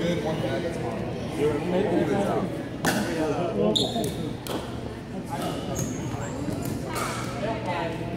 good, one bad, that's fine. You're. Yeah.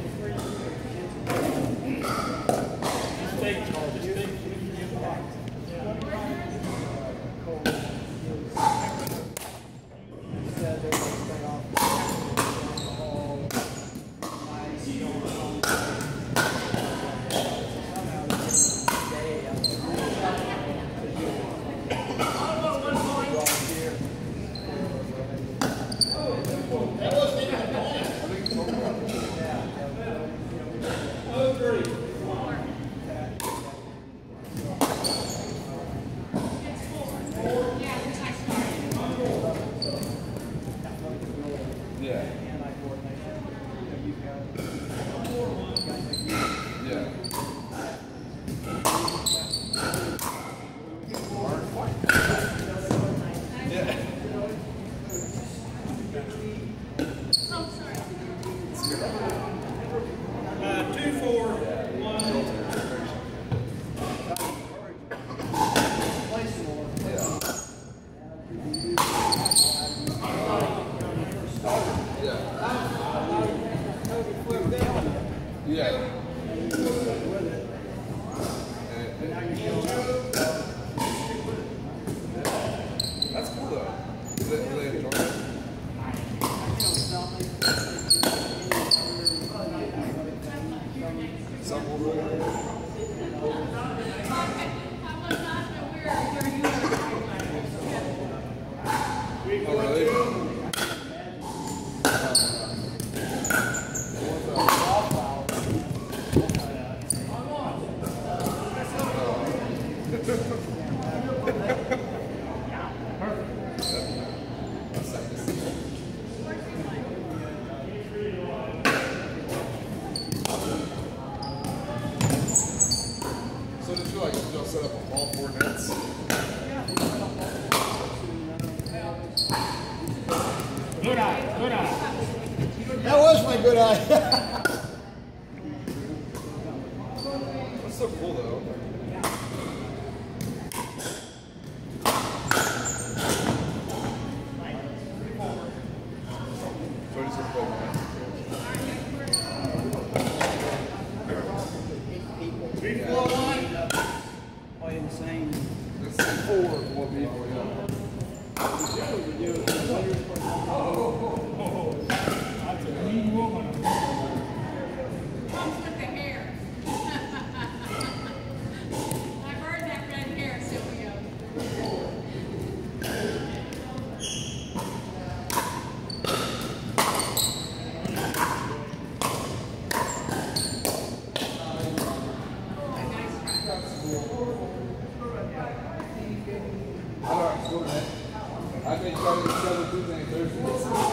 Thank you. Good eye, good eye. That was my good eye. That's so cool though. I think you gotta, you gotta do things different.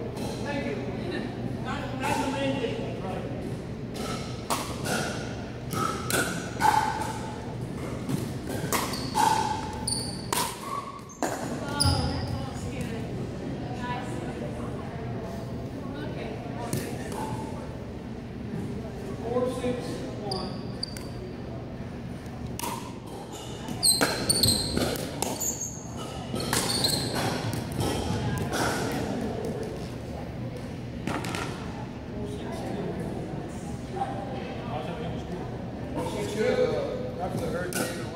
six, one. After the hurricane,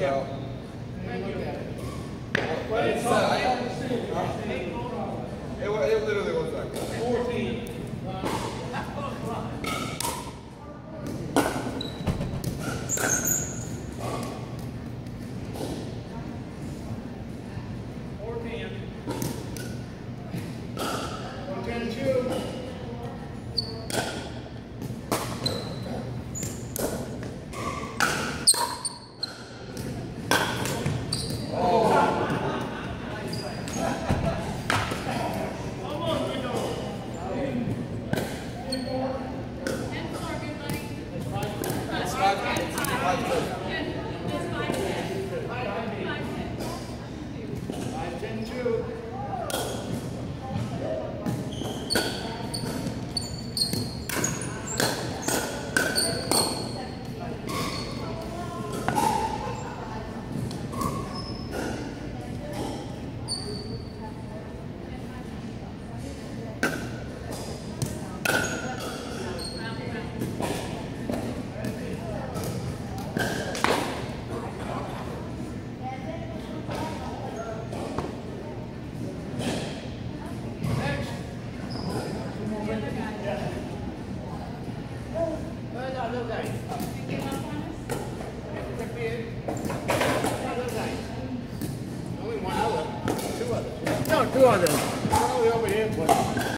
So,